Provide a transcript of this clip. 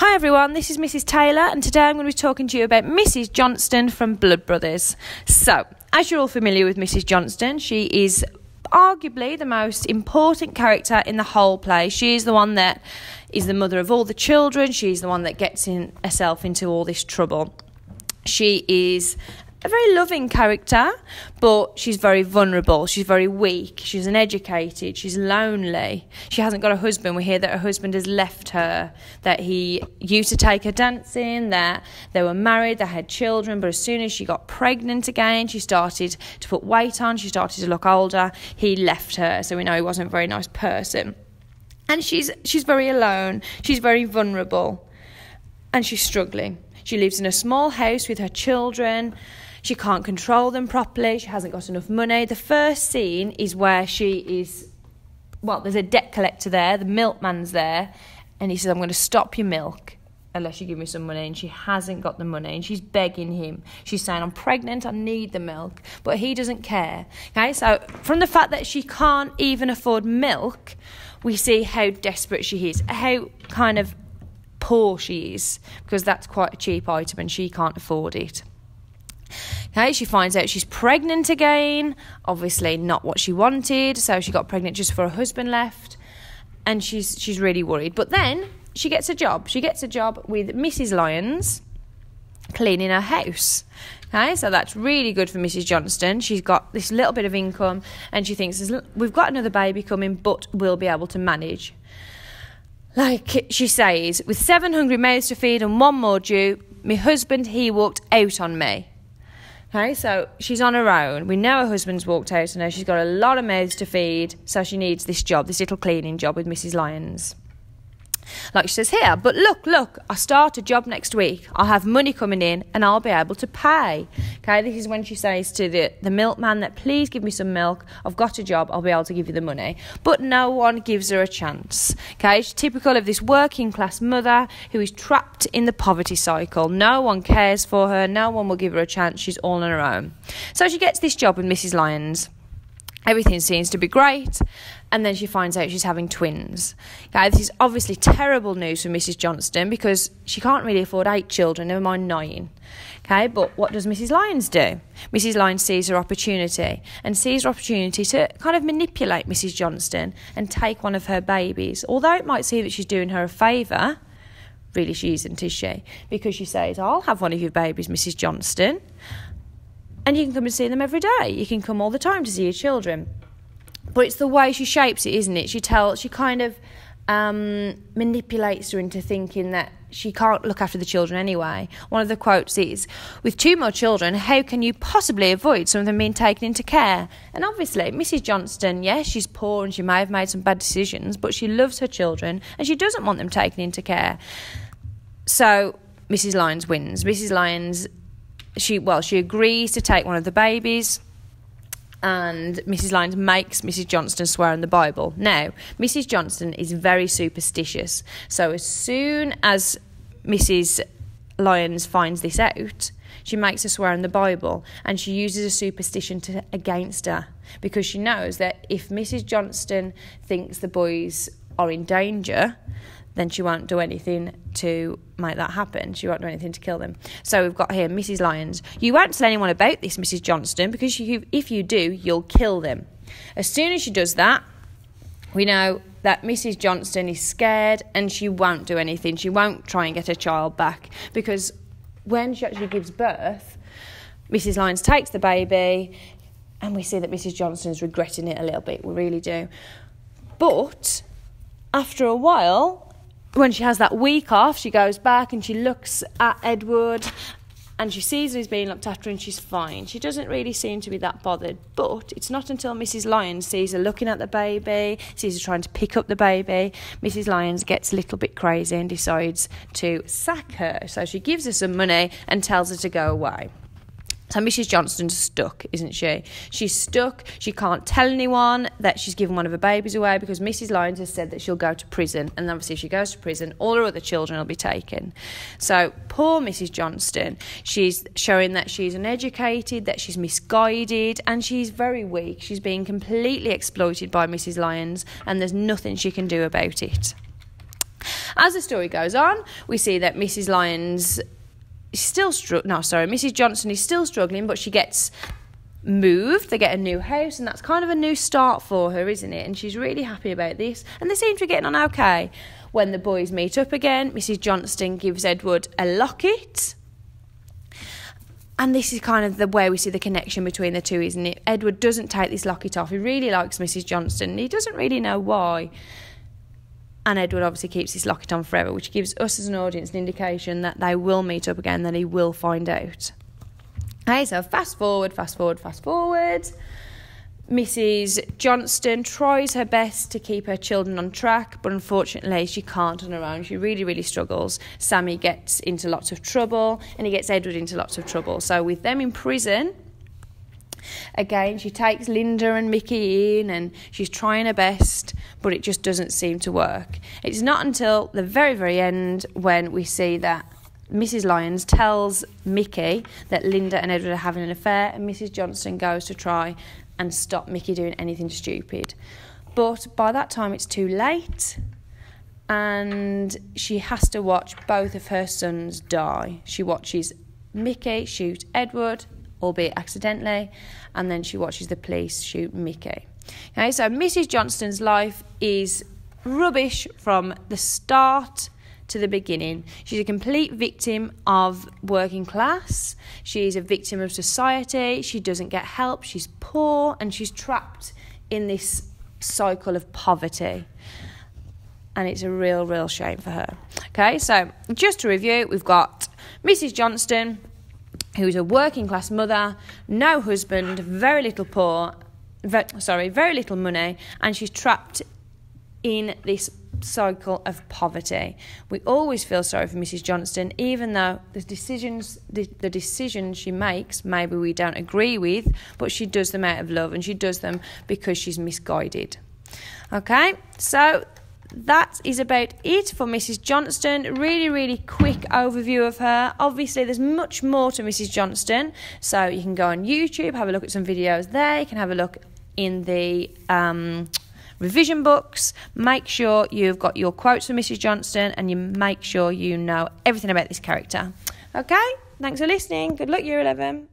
Hi everyone, this is Mrs. Taylor, and today I'm going to be talking to you about Mrs. Johnstone from Blood Brothers. So, as you're all familiar with Mrs. Johnstone, she is arguably the most important character in the whole play. She is the one that is the mother of all the children, she's the one that gets in herself into all this trouble. She is a very loving character, but she's very vulnerable. She's very weak. She's uneducated. She's lonely. She hasn't got a husband. We hear that her husband has left her, that he used to take her dancing, that they were married, they had children, but as soon as she got pregnant again, she started to put weight on, she started to look older. He left her, so we know he wasn't a very nice person. And she's she's very alone. She's very vulnerable. And she's struggling. She lives in a small house with her children she can't control them properly. She hasn't got enough money. The first scene is where she is, well, there's a debt collector there, the milkman's there, and he says, I'm going to stop your milk unless you give me some money. And she hasn't got the money, and she's begging him. She's saying, I'm pregnant, I need the milk. But he doesn't care. Okay, so from the fact that she can't even afford milk, we see how desperate she is, how kind of poor she is, because that's quite a cheap item and she can't afford it. Okay, she finds out she's pregnant again. Obviously, not what she wanted. So she got pregnant just for her husband left, and she's she's really worried. But then she gets a job. She gets a job with Mrs. Lyons, cleaning her house. Okay, so that's really good for Mrs. Johnstone. She's got this little bit of income, and she thinks we've got another baby coming, but we'll be able to manage. Like she says, with seven hungry mouths to feed and one more due, my husband he walked out on me. Okay, so she's on her own. We know her husband's walked out, and now she's got a lot of mouths to feed, so she needs this job, this little cleaning job with Mrs. Lyons. Like she says here, but look, look, I start a job next week. I'll have money coming in and I'll be able to pay. Okay, this is when she says to the, the milkman that please give me some milk. I've got a job, I'll be able to give you the money. But no one gives her a chance. Okay, she's typical of this working class mother who is trapped in the poverty cycle. No one cares for her, no one will give her a chance. She's all on her own. So she gets this job with Mrs. Lyons. Everything seems to be great, and then she finds out she's having twins. Okay, this is obviously terrible news for Mrs. Johnstone because she can't really afford eight children, never mind nine. Okay, but what does Mrs. Lyons do? Mrs. Lyons sees her opportunity and sees her opportunity to kind of manipulate Mrs. Johnstone and take one of her babies. Although it might seem that she's doing her a favour, really she isn't, is she? Because she says, I'll have one of your babies, Mrs. Johnstone and you can come and see them every day. You can come all the time to see your children. But it's the way she shapes it, isn't it? She tells, she kind of um, manipulates her into thinking that she can't look after the children anyway. One of the quotes is, With two more children, how can you possibly avoid some of them being taken into care? And obviously, Mrs. Johnstone, yes, she's poor and she may have made some bad decisions, but she loves her children and she doesn't want them taken into care. So, Mrs. Lyons wins. Mrs. Lyons she well she agrees to take one of the babies and Mrs. Lyons makes Mrs. Johnstone swear in the Bible. Now, Mrs. Johnstone is very superstitious. So as soon as Mrs. Lyons finds this out, she makes her swear in the Bible and she uses a superstition to, against her because she knows that if Mrs. Johnstone thinks the boys are in danger, then she won't do anything to make that happen. She won't do anything to kill them. So we've got here Mrs. Lyons. You won't tell anyone about this, Mrs. Johnstone, because you, if you do, you'll kill them. As soon as she does that, we know that Mrs. Johnstone is scared and she won't do anything. She won't try and get her child back because when she actually gives birth, Mrs. Lyons takes the baby and we see that Mrs. Johnstone is regretting it a little bit. We really do. But after a while, when she has that week off, she goes back and she looks at Edward and she sees he's being looked after and she's fine. She doesn't really seem to be that bothered. But it's not until Mrs. Lyons sees her looking at the baby, sees her trying to pick up the baby, Mrs. Lyons gets a little bit crazy and decides to sack her. So she gives her some money and tells her to go away. So Mrs. Johnstone's stuck, isn't she? She's stuck. She can't tell anyone that she's given one of her babies away because Mrs. Lyons has said that she'll go to prison. And obviously, if she goes to prison, all her other children will be taken. So poor Mrs. Johnstone. She's showing that she's uneducated, that she's misguided, and she's very weak. She's being completely exploited by Mrs. Lyons, and there's nothing she can do about it. As the story goes on, we see that Mrs. Lyons still str- no, sorry, Mrs. Johnson is still struggling, but she gets moved. They get a new house, and that's kind of a new start for her, isn't it? And she's really happy about this. And they seem to be getting on okay. When the boys meet up again, Mrs. Johnstone gives Edward a locket. And this is kind of the way we see the connection between the two, isn't it? Edward doesn't take this locket off. He really likes Mrs. Johnstone. He doesn't really know why. And Edward obviously keeps his locket on forever, which gives us as an audience an indication that they will meet up again, that he will find out. Okay, so fast forward, fast forward, fast forward. Mrs. Johnstone tries her best to keep her children on track, but unfortunately she can't on her own. She really, really struggles. Sammy gets into lots of trouble and he gets Edward into lots of trouble. So, with them in prison, again, she takes Linda and Mickey in and she's trying her best, but it just doesn't seem to work. It's not until the very, very end when we see that Mrs. Lyons tells Mickey that Linda and Edward are having an affair, and Mrs. Johnstone goes to try and stop Mickey doing anything stupid. But by that time, it's too late, and she has to watch both of her sons die. She watches Mickey shoot Edward, albeit accidentally, and then she watches the police shoot Mickey. Okay, so Mrs. Johnstone's life is rubbish from the start to the beginning. She's a complete victim of working class. She's a victim of society. She doesn't get help. She's poor and she's trapped in this cycle of poverty. And it's a real, real shame for her. Okay, so just to review, we've got Mrs. Johnstone, who's a working class mother, no husband, very little poor, sorry, very little money, and she's trapped in this cycle of poverty. We always feel sorry for Mrs. Johnstone, even though the decisions the, the decisions she makes maybe we don't agree with, but she does them out of love and she does them because she's misguided. Okay, so that is about it for Mrs. Johnstone. Really, really quick overview of her. Obviously, there's much more to Mrs. Johnstone, so you can go on YouTube, have a look at some videos there. You can have a look in the um, revision books. Make sure you've got your quotes from Mrs. Johnstone and you make sure you know everything about this character. Okay, thanks for listening. Good luck, Year 11.